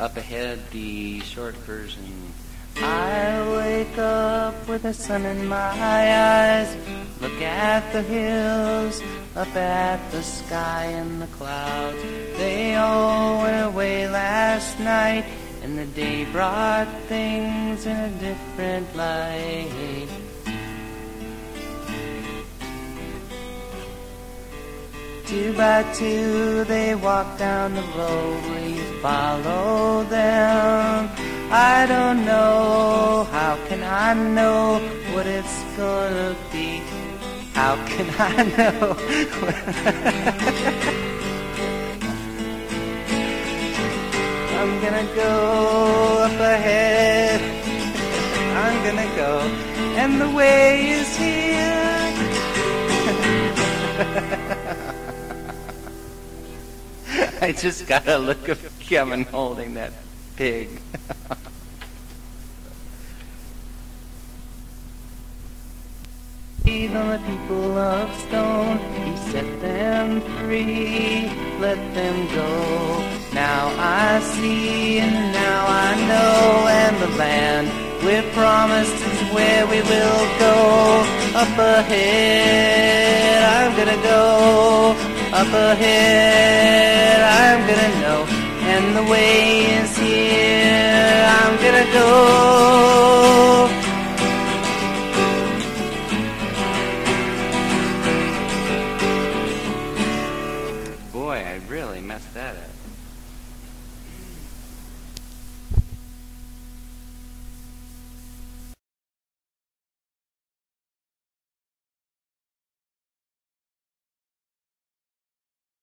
up ahead, the short version. I wake up with the sun in my eyes. Look at the hills, up at the sky and the clouds. They all went away last night, and the day brought things in a different light. Two by two they walk down the road, we follow them. I don't know, how can I know what it's gonna be? How can I know? I'm gonna go up ahead. I'm gonna go, and the way is here. I just got a look of Kevin holding that pig. On the people of stone, he set them free, let them go. Now I see and now I know, and the land we're promised is where we will go. Up ahead, I'm gonna go. Up ahead, the way is here. I'm gonna go. Boy, I really messed that up.